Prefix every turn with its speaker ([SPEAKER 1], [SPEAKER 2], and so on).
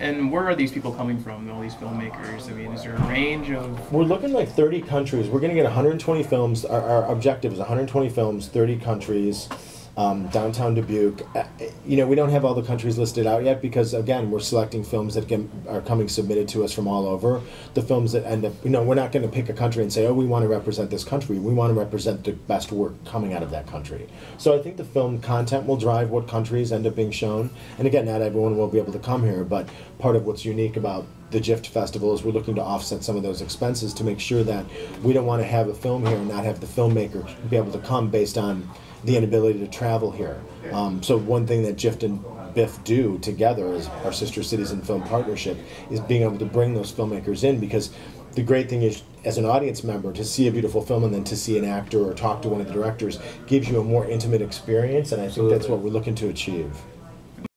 [SPEAKER 1] and where are these people coming from? All these filmmakers. I mean, is there a range of?
[SPEAKER 2] We're looking like 30 countries. We're going to get 120 films. Our, our objective is 120 films, 30 countries. Um, downtown Dubuque. Uh, you know, we don't have all the countries listed out yet because, again, we're selecting films that are coming submitted to us from all over. The films that end up, you know, we're not going to pick a country and say, oh, we want to represent this country. We want to represent the best work coming out of that country. So I think the film content will drive what countries end up being shown. And again, not everyone will be able to come here, but part of what's unique about the JIFF Festival is we're looking to offset some of those expenses to make sure that we don't want to have a film here and not have the filmmaker be able to come based on the inability to travel here. Um, so one thing that JIFF and Biff do together as our sister cities and film partnership is being able to bring those filmmakers in because the great thing is as an audience member to see a beautiful film and then to see an actor or talk to one of the directors gives you a more intimate experience and I think that's what we're looking to achieve.